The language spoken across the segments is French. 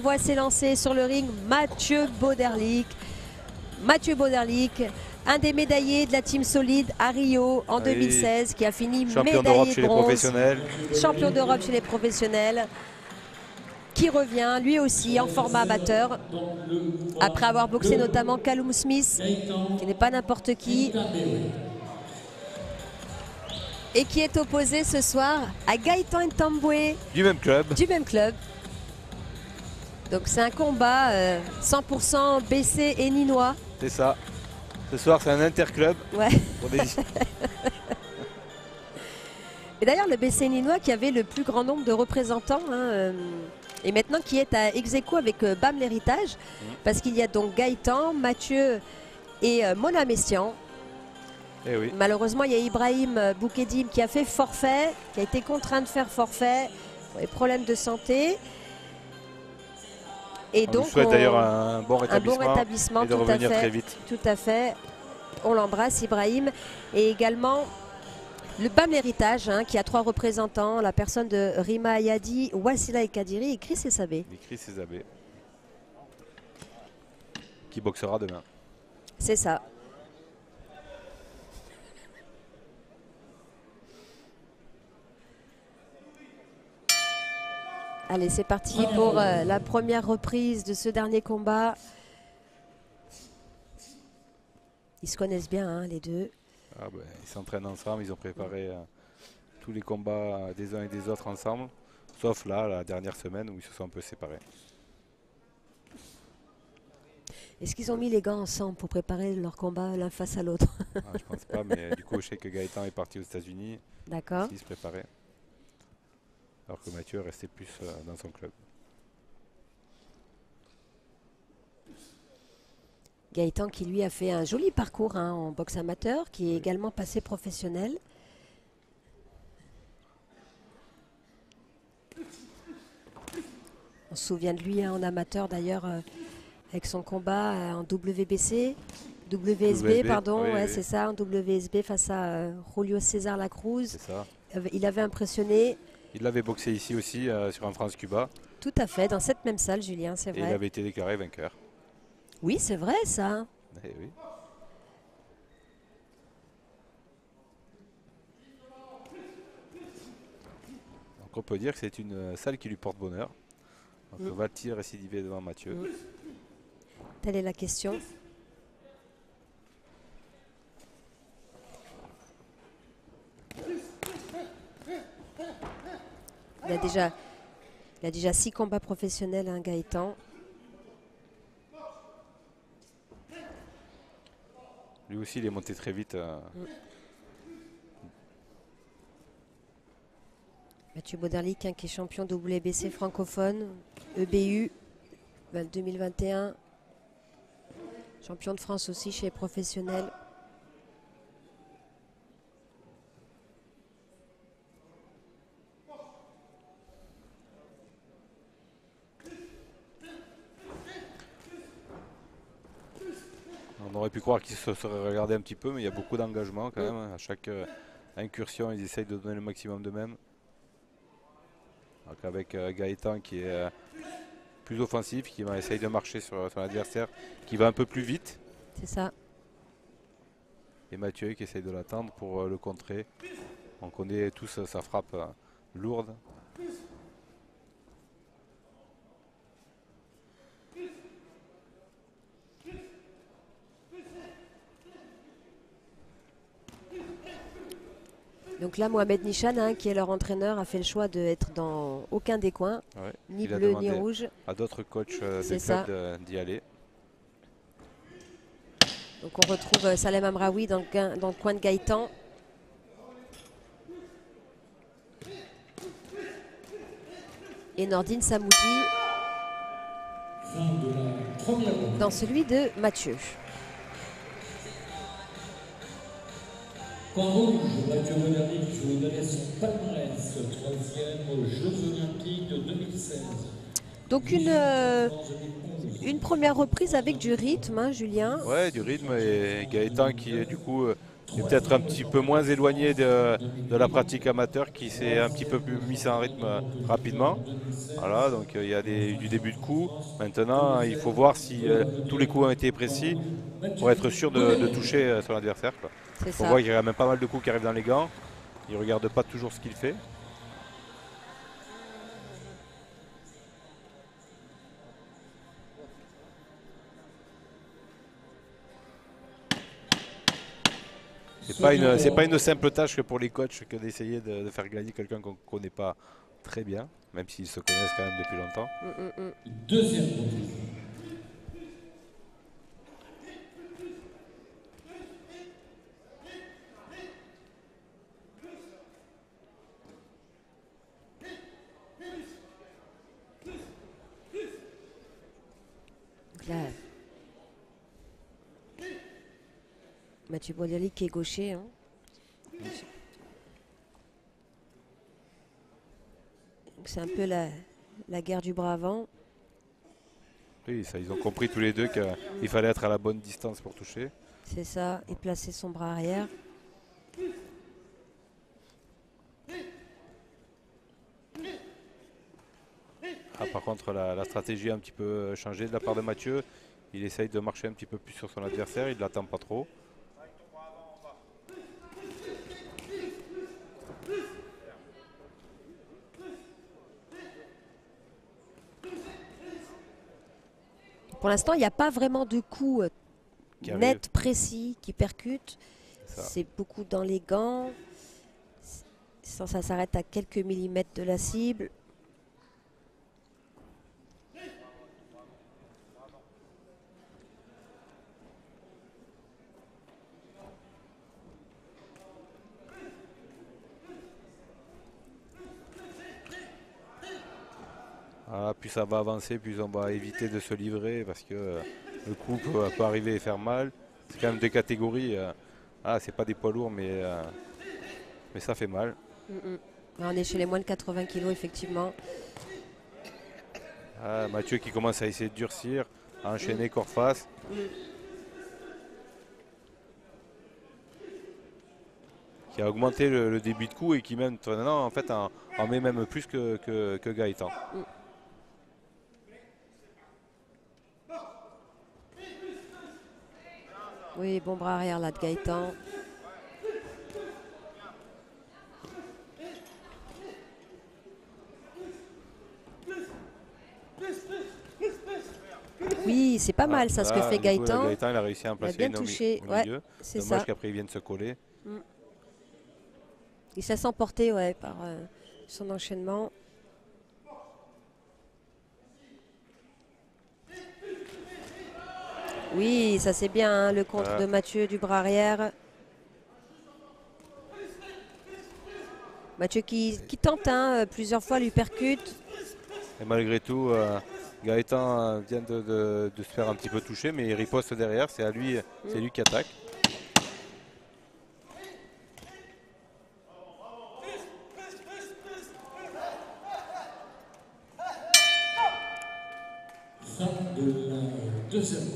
On voit s'élancer sur le ring Mathieu Bauderlic. Mathieu Bauderlic, un des médaillés de la Team Solide à Rio en 2016, qui a fini champion d'Europe chez les professionnels. Champion d'Europe chez les professionnels qui revient lui aussi en format amateur après avoir boxé notamment Callum Smith qui n'est pas n'importe qui et qui est opposé ce soir à Gaëtan Ntambwe du même club. Du même club. Donc c'est un combat 100% euh, BC et Ninois. C'est ça. Ce soir c'est un interclub. Ouais. et d'ailleurs le BC Ninois qui avait le plus grand nombre de représentants. Hein, euh, et maintenant qui est à ex avec euh, BAM l'héritage, mmh. parce qu'il y a donc Gaëtan, Mathieu et Mona Messian eh Malheureusement, il y a Ibrahim Boukedim qui a fait forfait, qui a été contraint de faire forfait pour les problèmes de santé. Et on donc, souhaite d'ailleurs un bon rétablissement, tout à fait, très vite. Tout à fait. On l'embrasse, Ibrahim. Et également le BAM Héritage, hein, qui a trois représentants, la personne de Rima Ayadi, Wassila Kadiri et Chris Essabé. Et Chris Essabé. Qui boxera demain. C'est ça. Allez, c'est parti pour euh, la première reprise de ce dernier combat. Ils se connaissent bien, hein, les deux. Ah ben, ils s'entraînent ensemble, ils ont préparé euh, tous les combats des uns et des autres ensemble. Sauf là, la dernière semaine où ils se sont un peu séparés. Est-ce qu'ils ont mis les gants ensemble pour préparer leur combat l'un face à l'autre? Ah, Je pense pas, mais du coup, je sais que Gaëtan est parti aux États-Unis. D'accord. Il se préparait alors que Mathieu restait plus euh, dans son club. Gaëtan qui lui a fait un joli parcours hein, en boxe amateur, qui est également passé professionnel. On se souvient de lui hein, en amateur d'ailleurs euh, avec son combat euh, en WBC, WSB, pardon, ouais, c'est ça, en WSB face à Julio César Lacruz. Il avait impressionné il l'avait boxé ici aussi euh, sur un France-Cuba. Tout à fait, dans cette même salle, Julien, c'est vrai. Et il avait été déclaré vainqueur. Oui, c'est vrai ça. Eh oui. Donc on peut dire que c'est une euh, salle qui lui porte bonheur. Donc mm. on va tirer récidiver devant Mathieu. Mm. Telle est la question. Déjà, il a déjà six combats professionnels, un hein, Gaëtan. Lui aussi, il est monté très vite. Euh. Mathieu Bauderlic, hein, qui est champion WBC francophone, EBU 2021. Champion de France aussi chez les professionnels. On aurait pu croire qu'ils se seraient regardés un petit peu, mais il y a beaucoup d'engagement quand même. À chaque euh, incursion, ils essayent de donner le maximum d'eux-mêmes. Avec euh, Gaëtan qui est euh, plus offensif, qui va essayer de marcher sur son adversaire, qui va un peu plus vite. C'est ça. Et Mathieu qui essaye de l'attendre pour le contrer. On connaît tous sa frappe lourde. Donc là, Mohamed Nishan, hein, qui est leur entraîneur, a fait le choix d'être dans aucun des coins, ni bleu ni rouge. À d'autres coachs euh, des clubs d'y aller. Donc on retrouve euh, Salem Amraoui dans le, dans le coin de Gaëtan. Et Nordine Samoudi dans celui de Mathieu. Point rouge, Mathieu Modernic vous donner son palmarès, troisième aux Jeux Olympiques de 2016. Donc une, euh, une première reprise avec du rythme, hein, Julien Ouais, du rythme et Gaëtan qui est du coup euh, est peut-être un petit peu moins éloigné de, de la pratique amateur qui s'est un petit peu plus mis en rythme euh, rapidement. Voilà, donc euh, il y a des- du début de coup. Maintenant, il faut voir si euh, tous les coups ont été précis pour être sûr de, de toucher euh, son adversaire. quoi. Ça. voir qu'il y a même pas mal de coups qui arrivent dans les gants. Il ne regarde pas toujours ce qu'il fait. C'est pas une, c'est pas une simple tâche que pour les coachs que d'essayer de, de faire gagner quelqu'un qu'on ne connaît pas très bien, même s'ils se connaissent quand même depuis longtemps. Deuxième reprise. Donc Là. Mathieu Boliali qui est gaucher. hein. C'est un peu la, la guerre du bras avant. Oui, ça, ils ont compris tous les deux qu'il fallait être à la bonne distance pour toucher. C'est ça. Et placer son bras arrière. Ah, par contre, la, la stratégie a un petit peu changé de la part de Mathieu. Il essaye de marcher un petit peu plus sur son adversaire, il ne l'attend pas trop. Pour l'instant, il n'y a pas vraiment de coup euh, net, précis, qui percute. C'est beaucoup dans les gants. Ça, ça s'arrête à quelques millimètres de la cible. Voilà, plus ça va avancer, plus on va éviter de se livrer parce que euh, le coup peut, peut arriver et faire mal. C'est quand même des catégories. euh, ah, c'est pas des poids lourds, mais, euh, mais ça fait mal. Mm, mm. On est chez les moins de 80 kilos, effectivement. Ah, Mathieu qui commence à essayer de durcir, à enchaîner corps face. Qui a augmenté le, le début de coup et qui même en fait en, en met même plus que, que, que Gaëtan. Oui, bon bras arrière là de Gaëtan. Oui, c'est pas mal ça ce que fait coup, Gaëtan. Gaëtan il a réussi à en placer bien une au mi- touché, au ouais, milieu. C'est ça. qu'après il vienne se coller. Il s'est emporté ouais, par euh, son enchaînement. Oui, ça c'est bien hein, le contre de Mathieu du bras arrière. Mathieu qui, qui tente hein, plusieurs fois, lui percute. Et malgré tout, euh, Gaëtan euh, vient de, de- de se faire un petit peu toucher, mais il riposte derrière. C'est à lui, c'est lui qui attaque. Fin de la deuxième.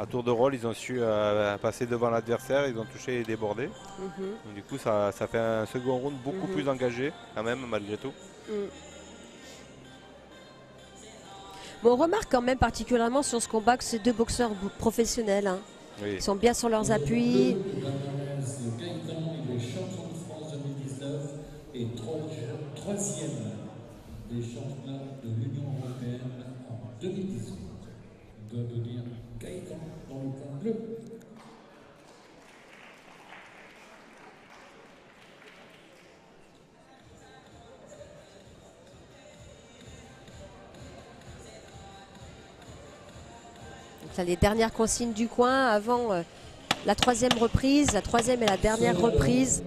À tour de rôle, ils ont su euh, passer devant l'adversaire, ils ont touché et débordé. Mhm. Donc, du coup, ça, ça fait un second round beaucoup Mhm. plus engagé, quand même, malgré tout. Bon, on remarque quand même particulièrement sur ce combat que ces deux boxeurs professionnels. hein. Oui. Ils sont bien sur leurs appuis. Le palmarès de Gaëtan, il est champion de France 2019 et trois- troisième des championnats de l'Union européenne en 2018. On doit venir Gaëtan dans le coin bleu. Donc là, les dernières consignes du coin avant euh, la troisième reprise, la troisième et la dernière reprise.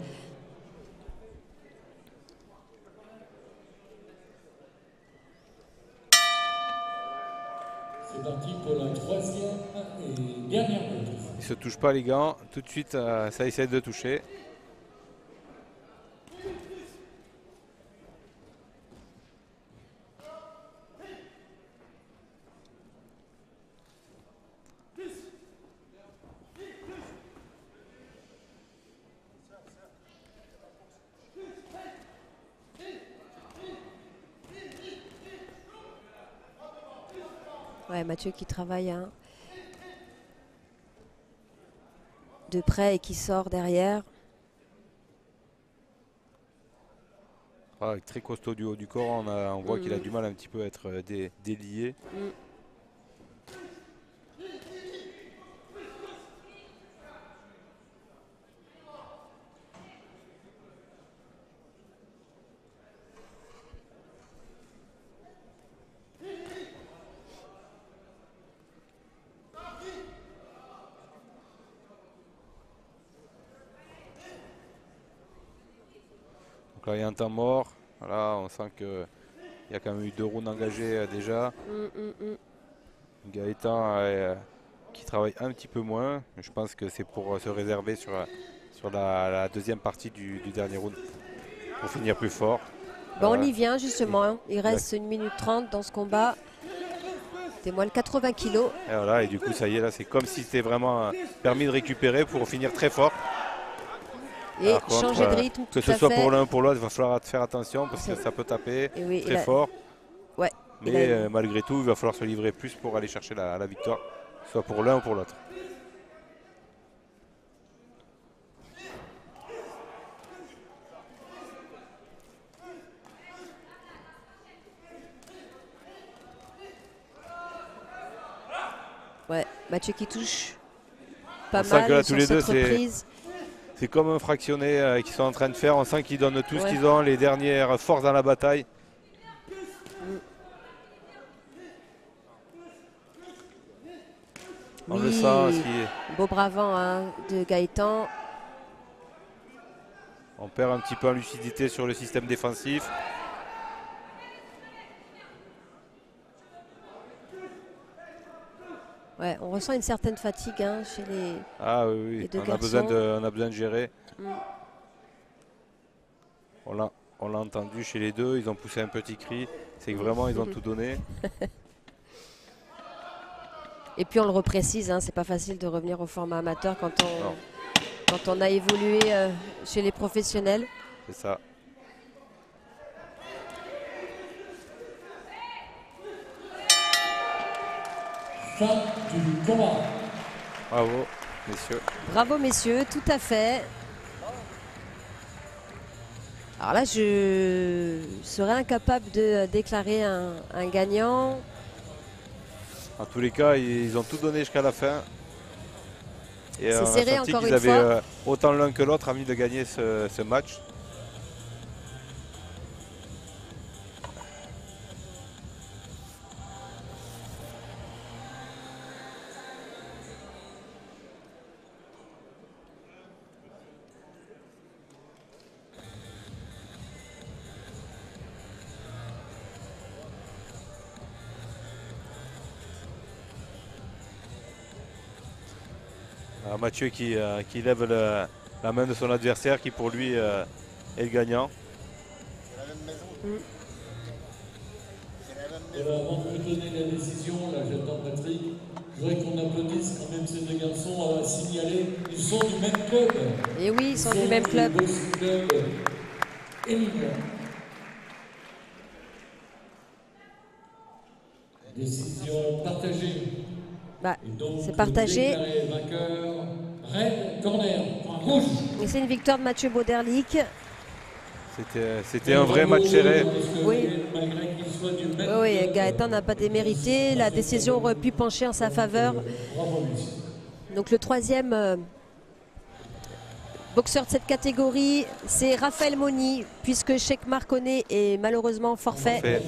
se touche pas les gants. Tout de suite, euh, ça essaie de toucher. Ouais, Mathieu qui travaille hein, de près et qui sort derrière. Ah, très costaud du haut du corps, on, a- on voit qu'il a Mhm. du mal un petit peu à être euh, dé- délié. Mm. Là, il y a un temps mort. Voilà, on sent qu'il y a quand même eu deux rounds engagés euh, déjà. Mm, mm, mm. Gaëtan euh, qui travaille un petit peu moins. Je pense que c'est pour euh, se réserver sur, sur la, la deuxième partie du, du dernier round. Pour finir plus fort. Bon, on y vient justement. Il reste une minute 30 dans ce combat. C'était moins le 80 kilos. Et voilà, et du coup, ça y est, là, c'est comme si c'était vraiment permis de récupérer pour finir très fort. Et contre, changer de rythme. Que ce soit fait. pour l'un ou pour l'autre, il va falloir faire attention parce que ça peut taper oui, très a- fort. Ouais, Mais a- euh, malgré tout, il va falloir se livrer plus pour aller chercher la, la victoire, soit pour l'un ou pour l'autre. Ouais, Mathieu qui touche pas On mal que là, sur tous les cette deux, c'est- reprise. C'est comme un fractionné euh, qu'ils sont en train de faire. On sent qu'ils donnent tout ce qu'ils ont, les dernières forces dans la bataille. On le Oui. sent aussi. Beau bravant hein, de Gaëtan. On perd un petit peu en lucidité sur le système défensif. Ouais, on ressent une certaine fatigue hein, chez les. Ah oui, oui. Les deux On, a besoin garçons. de, on a besoin de gérer. Mm. On l'a on l'a entendu chez les deux, ils ont poussé un petit cri. C'est que vraiment, ils ont tout donné. Et puis on le reprécise, hein, c'est pas facile de revenir au format amateur quand on, quand on a évolué euh, chez les professionnels. C'est ça. Fin du combat. Bravo, messieurs. Bravo messieurs, tout à fait. Alors là, je serais incapable de déclarer un, un gagnant. En tous les cas, ils ont tout donné jusqu'à la fin. Et C'est on a senti qu'ils avaient fois. euh, autant l'un que l'autre envie de gagner ce, ce match. Mathieu qui, euh, qui lève le- la main de son adversaire qui pour lui euh, est le gagnant. Alors, avant de vous donner la décision, là j'attends Patrick, je voudrais qu'on applaudisse quand même ces deux garçons à signaler. Ils sont du même club. Et oui, ils sont du même club. Club. Décision partagée. Bah, c'est partagé. déclaré vainqueur, Red Corner, point rouge. Et c'est une victoire de Mathieu Bauderlic. C'était c'était un vrai match serré. Oui. Gaëtan n'a pas démérité. La décision aurait pu pencher en sa faveur. Donc le troisième euh, boxeur de cette catégorie, c'est Raphaël Moni, puisque Cheikh Marconnet est malheureusement forfait. Fait.